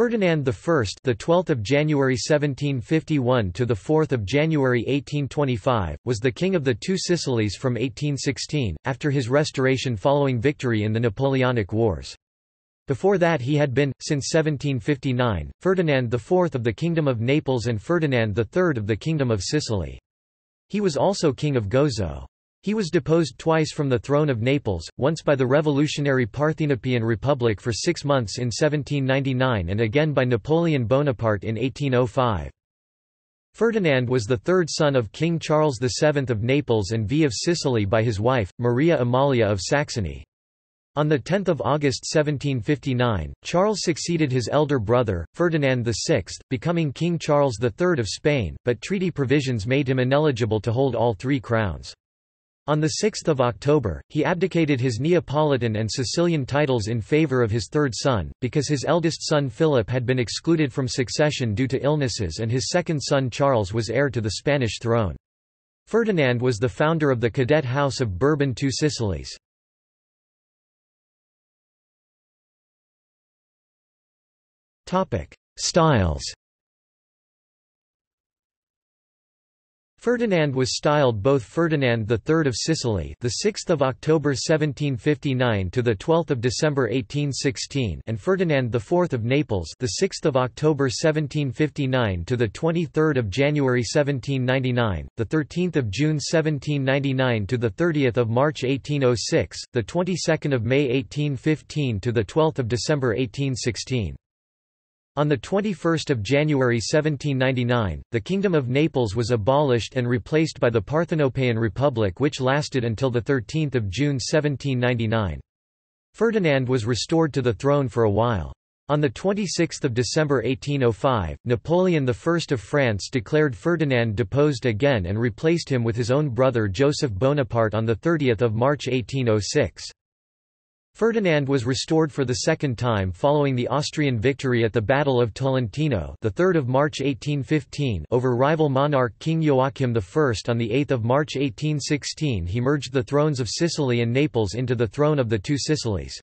Ferdinand I, the 12th of January 1751 to the 4th of January 1825, was the king of the Two Sicilies from 1816 after his restoration following victory in the Napoleonic Wars. Before that he had been, since 1759, Ferdinand IV of the Kingdom of Naples and Ferdinand III of the Kingdom of Sicily. He was also king of Gozo. He was deposed twice from the throne of Naples, once by the revolutionary Parthenopaean Republic for six months in 1799 and again by Napoleon Bonaparte in 1805. Ferdinand was the third son of King Charles VII of Naples and V of Sicily by his wife, Maria Amalia of Saxony. On 10 August 1759, Charles succeeded his elder brother, Ferdinand VI, becoming King Charles III of Spain, but treaty provisions made him ineligible to hold all three crowns. On 6 October, he abdicated his Neapolitan and Sicilian titles in favour of his third son, because his eldest son Philip had been excluded from succession due to illnesses and his second son Charles was heir to the Spanish throne. Ferdinand was the founder of the cadet house of Bourbon Two Sicilies. Styles Ferdinand was styled both Ferdinand III of Sicily, the 6th of October 1759 to the 12th of December 1816, and Ferdinand IV of Naples, the 6th of October 1759 to the 23rd of January 1799, the 13th of June 1799 to the 30th of March 1806, the 22nd of May 1815 to the 12th of December 1816. On 21 January 1799, the Kingdom of Naples was abolished and replaced by the Parthenopaean Republic which lasted until 13 June 1799. Ferdinand was restored to the throne for a while. On 26 December 1805, Napoleon I of France declared Ferdinand deposed again and replaced him with his own brother Joseph Bonaparte on 30 March 1806. Ferdinand was restored for the second time following the Austrian victory at the Battle of Tolentino the 3rd of March 1815 over rival monarch King Joachim I. On 8 March 1816 he merged the thrones of Sicily and Naples into the throne of the Two Sicilies.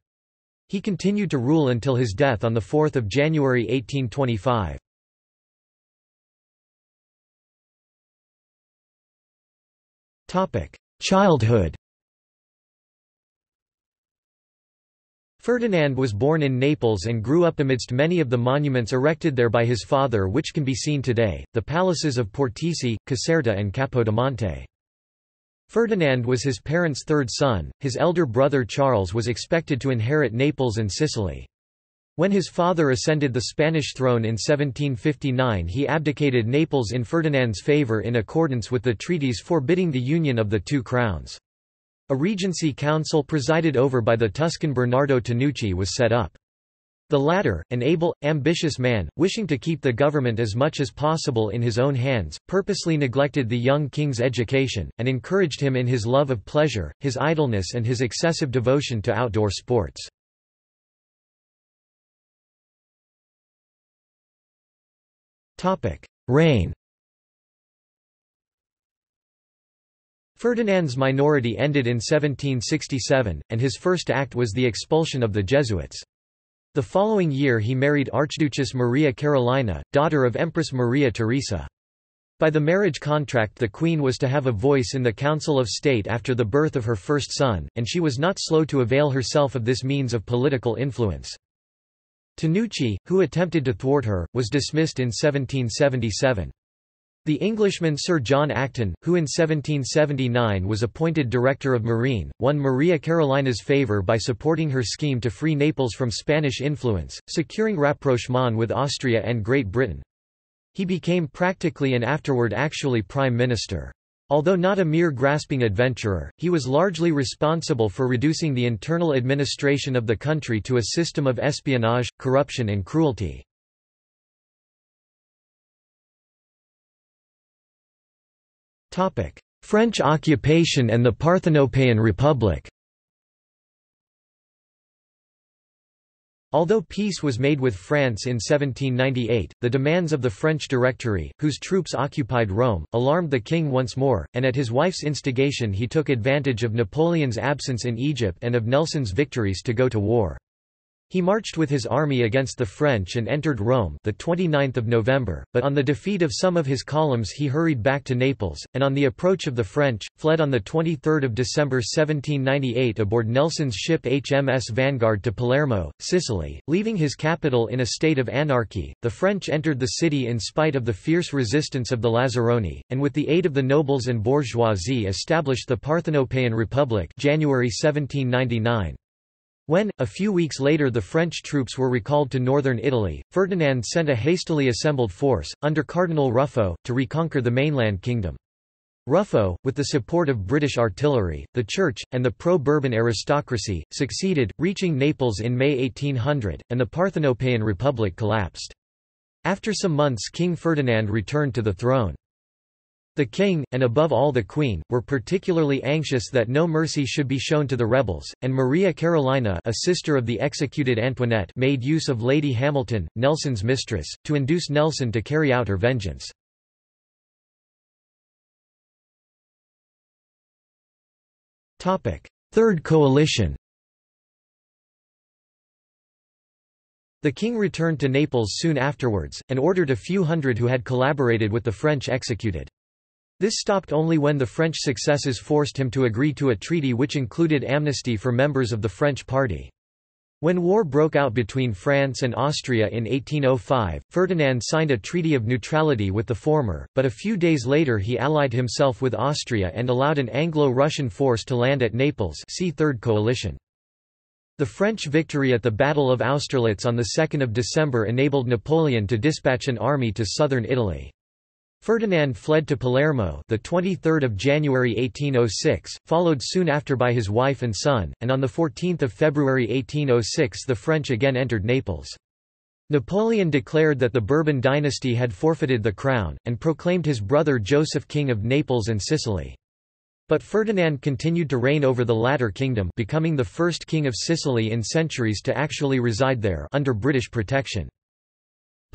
He continued to rule until his death on 4 January 1825. Topic: Childhood Ferdinand was born in Naples and grew up amidst many of the monuments erected there by his father which can be seen today, the palaces of Portici, Caserta and Capodimonte. Ferdinand was his parents' third son, his elder brother Charles was expected to inherit Naples and Sicily. When his father ascended the Spanish throne in 1759 he abdicated Naples in Ferdinand's favour in accordance with the treaties forbidding the union of the two crowns. A regency council presided over by the Tuscan Bernardo Tanucci was set up. The latter, an able, ambitious man, wishing to keep the government as much as possible in his own hands, purposely neglected the young king's education, and encouraged him in his love of pleasure, his idleness and his excessive devotion to outdoor sports. Reign Ferdinand's minority ended in 1767, and his first act was the expulsion of the Jesuits. The following year he married Archduchess Maria Carolina, daughter of Empress Maria Theresa. By the marriage contract the Queen was to have a voice in the Council of State after the birth of her first son, and she was not slow to avail herself of this means of political influence. Tanucci, who attempted to thwart her, was dismissed in 1777. The Englishman Sir John Acton, who in 1779 was appointed Director of Marine, won Maria Carolina's favour by supporting her scheme to free Naples from Spanish influence, securing rapprochement with Austria and Great Britain. He became practically and afterward actually Prime Minister. Although not a mere grasping adventurer, he was largely responsible for reducing the internal administration of the country to a system of espionage, corruption and cruelty. French occupation and the Parthenopaean Republic Although peace was made with France in 1798, the demands of the French Directory, whose troops occupied Rome, alarmed the king once more, and at his wife's instigation he took advantage of Napoleon's absence in Egypt and of Nelson's victories to go to war. He marched with his army against the French and entered Rome the 29th of November, but on the defeat of some of his columns he hurried back to Naples, and on the approach of the French, fled on 23 December 1798 aboard Nelson's ship HMS Vanguard to Palermo, Sicily, leaving his capital in a state of anarchy. The French entered the city in spite of the fierce resistance of the Lazzaroni, and with the aid of the nobles and bourgeoisie established the Parthenopaean Republic January 1799. When, a few weeks later the French troops were recalled to northern Italy, Ferdinand sent a hastily assembled force, under Cardinal Ruffo, to reconquer the mainland kingdom. Ruffo, with the support of British artillery, the Church, and the pro-Bourbon aristocracy, succeeded, reaching Naples in May 1800, and the Parthenopaean Republic collapsed. After some months King Ferdinand returned to the throne. The king, and above all the queen, were particularly anxious that no mercy should be shown to the rebels, and Maria Carolina a sister of the executed Antoinette made use of Lady Hamilton, Nelson's mistress, to induce Nelson to carry out her vengeance. Third Coalition The king returned to Naples soon afterwards, and ordered a few hundred who had collaborated with the French executed. This stopped only when the French successes forced him to agree to a treaty which included amnesty for members of the French party. When war broke out between France and Austria in 1805, Ferdinand signed a treaty of neutrality with the former, but a few days later he allied himself with Austria and allowed an Anglo-Russian force to land at Naples see Third Coalition. The French victory at the Battle of Austerlitz on 2 December enabled Napoleon to dispatch an army to southern Italy. Ferdinand fled to Palermo the 23rd of January 1806, followed soon after by his wife and son, and on the 14th of February 1806 the French again entered Naples. Napoleon declared that the Bourbon dynasty had forfeited the crown, and proclaimed his brother Joseph king of Naples and Sicily. But Ferdinand continued to reign over the latter kingdom becoming the first king of Sicily in centuries to actually reside there under British protection.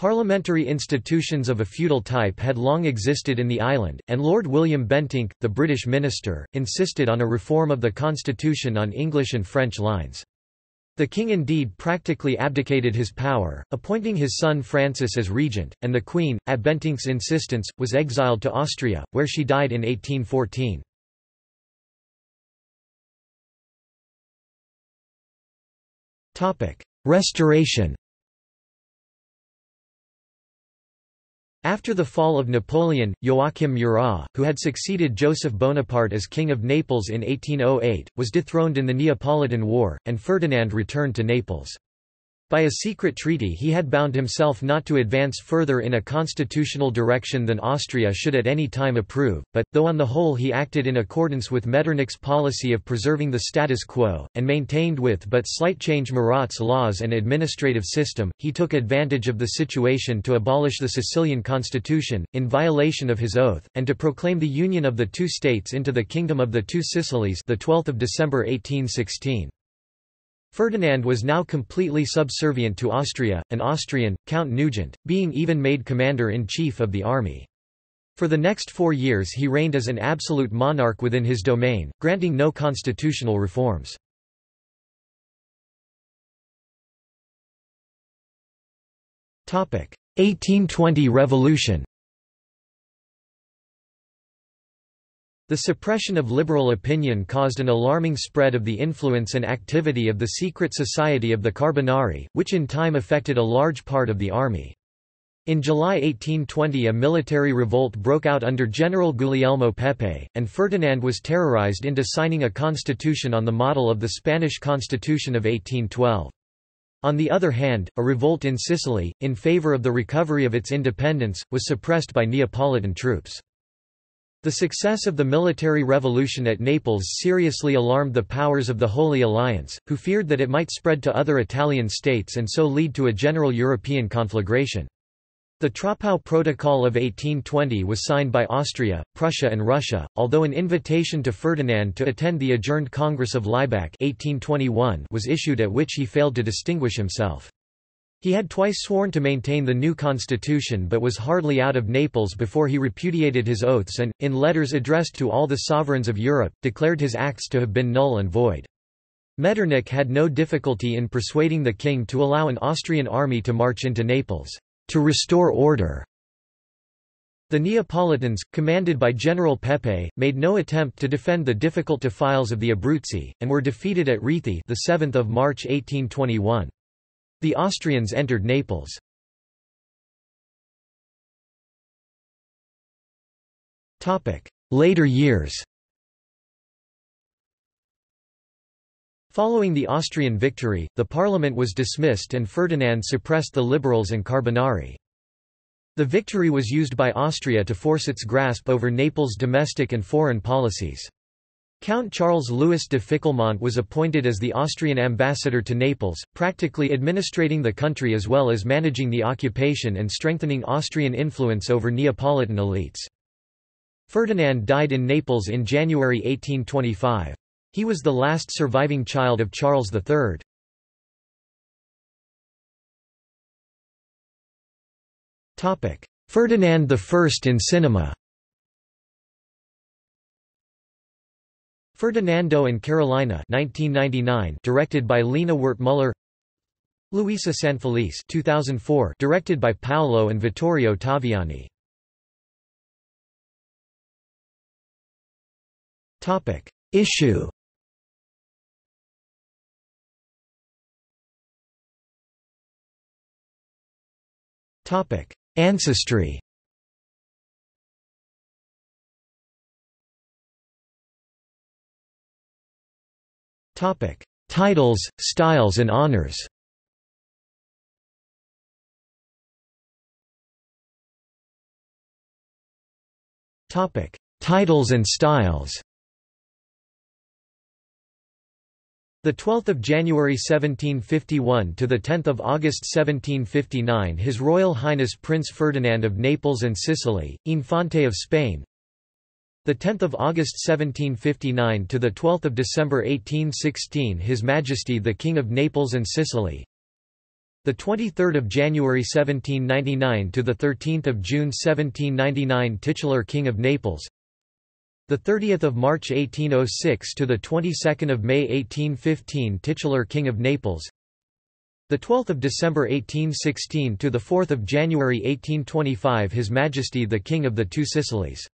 Parliamentary institutions of a feudal type had long existed in the island, and Lord William Bentinck, the British minister, insisted on a reform of the constitution on English and French lines. The king indeed practically abdicated his power, appointing his son Francis as regent, and the queen, at Bentinck's insistence, was exiled to Austria, where she died in 1814. Restoration After the fall of Napoleon, Joachim Murat, who had succeeded Joseph Bonaparte as King of Naples in 1808, was dethroned in the Neapolitan War, and Ferdinand returned to Naples. By a secret treaty he had bound himself not to advance further in a constitutional direction than Austria should at any time approve, but, though on the whole he acted in accordance with Metternich's policy of preserving the status quo, and maintained with but slight change Murat's laws and administrative system, he took advantage of the situation to abolish the Sicilian constitution, in violation of his oath, and to proclaim the union of the two states into the Kingdom of the Two Sicilies the 12th of December 1816. Ferdinand was now completely subservient to Austria, and Austrian, Count Nugent, being even made commander-in-chief of the army. For the next four years he reigned as an absolute monarch within his domain, granting no constitutional reforms. Topic: 1820 Revolution. The suppression of liberal opinion caused an alarming spread of the influence and activity of the secret society of the Carbonari, which in time affected a large part of the army. In July 1820 a military revolt broke out under General Guglielmo Pepe, and Ferdinand was terrorized into signing a constitution on the model of the Spanish Constitution of 1812. On the other hand, a revolt in Sicily, in favor of the recovery of its independence, was suppressed by Neapolitan troops. The success of the military revolution at Naples seriously alarmed the powers of the Holy Alliance, who feared that it might spread to other Italian states and so lead to a general European conflagration. The Troppau Protocol of 1820 was signed by Austria, Prussia and Russia, although an invitation to Ferdinand to attend the adjourned Congress of Laibach 1821 was issued at which he failed to distinguish himself. He had twice sworn to maintain the new constitution but was hardly out of Naples before he repudiated his oaths and, in letters addressed to all the sovereigns of Europe, declared his acts to have been null and void. Metternich had no difficulty in persuading the king to allow an Austrian army to march into Naples, to restore order. The Neapolitans, commanded by General Pepe, made no attempt to defend the difficult defiles of the Abruzzi, and were defeated at 7th of March 1821. The Austrians entered Naples. Later years Following the Austrian victory, the parliament was dismissed and Ferdinand suppressed the liberals and Carbonari. The victory was used by Austria to force its grasp over Naples' domestic and foreign policies. Count Charles Louis de Ficquelmont was appointed as the Austrian ambassador to Naples, practically administrating the country as well as managing the occupation and strengthening Austrian influence over Neapolitan elites. Ferdinand died in Naples in January 1825. He was the last surviving child of Charles III. Ferdinand I in cinema Ferdinando and Carolina 1999 directed by Lina Wertmuller Luisa Sanfelice 2004 directed by Paolo and Vittorio Taviani. Topic Issue. Topic Ancestry Topic: Titles, styles and honors. Topic: Titles and styles. The 12th of January 1751 to the 10th of August 1759 His Royal Highness Prince Ferdinand of Naples and Sicily, Infante of Spain. The 10th of August 1759 to the 12th of December 1816 His Majesty the King of Naples and Sicily. The 23rd of January 1799 to the 13th of June 1799 titular King of Naples. The 30th of March 1806 to the 22nd of May 1815 titular King of Naples. The 12th of December 1816 to the 4th of January 1825 His Majesty the King of the Two Sicilies.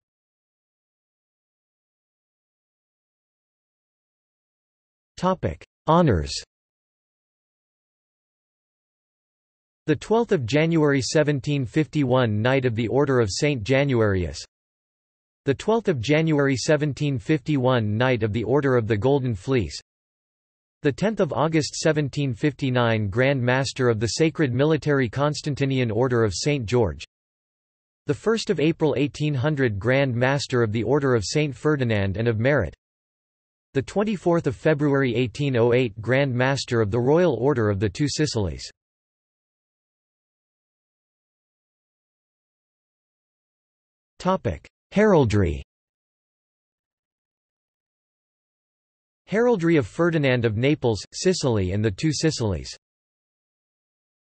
Topic: Honors. The 12th of January 1751 Knight of the Order of Saint Januarius. The 12th of January 1751 Knight of the Order of the Golden Fleece. The 10th of August 1759 Grand Master of the Sacred Military Constantinian Order of St George. The 1st of April 1800 Grand Master of the Order of St Ferdinand and of Merit. The 24th of February 1808 Grand Master of the Royal Order of the Two Sicilies. Topic: Heraldry Heraldry of Ferdinand of Naples, Sicily and the Two Sicilies